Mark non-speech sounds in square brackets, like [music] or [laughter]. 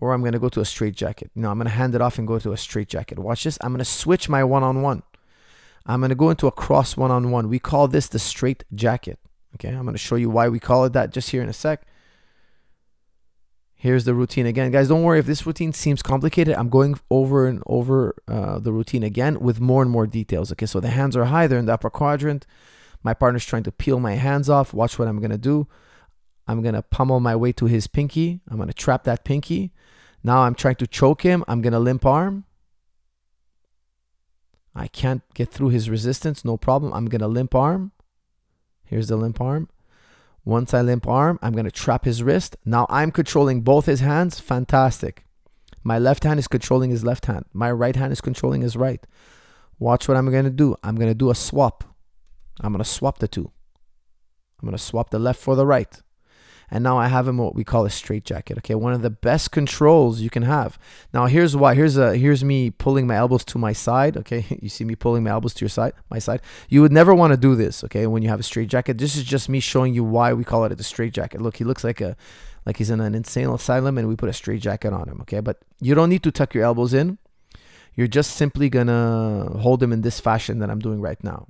or I'm going to go to a straight jacket. No, I'm going to hand it off and go to a straight jacket. Watch this. I'm going to switch my one-on-one. I'm going to go into a cross one-on-one. We call this the straight jacket. Okay, I'm going to show you why we call it that just here in a sec. Here's the routine again. Guys, don't worry if this routine seems complicated. I'm going over and over uh, the routine again with more and more details. Okay, so the hands are high. They're in the upper quadrant. My partner's trying to peel my hands off. Watch what I'm going to do. I'm going to pummel my way to his pinky. I'm going to trap that pinky. Now I'm trying to choke him. I'm going to limp arm. I can't get through his resistance. No problem. I'm going to limp arm. Here's the limp arm. Once I limp arm, I'm going to trap his wrist. Now I'm controlling both his hands. Fantastic. My left hand is controlling his left hand. My right hand is controlling his right. Watch what I'm going to do. I'm going to do a swap. I'm going to swap the two. I'm going to swap the left for the right and now I have him what we call a straight jacket. Okay, one of the best controls you can have. Now here's why. Here's a here's me pulling my elbows to my side. Okay, [laughs] you see me pulling my elbows to your side, my side. You would never want to do this. Okay, when you have a straight jacket. This is just me showing you why we call it a straight jacket. Look, he looks like a like he's in an insane asylum, and we put a straight jacket on him. Okay, but you don't need to tuck your elbows in. You're just simply gonna hold him in this fashion that I'm doing right now.